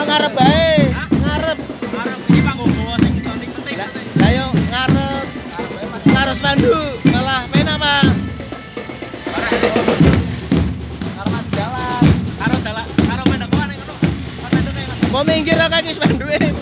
ngarep bae. Ngarep. Ngarep, iki panggung gowo sing penting penting. Lah yo ngarep. Ngarep spanduk malah penak, Pak. Kareman jalan. Karo dalan karo meneng kok ning ngono. Pas meneng Mau minggir kok iki spanduke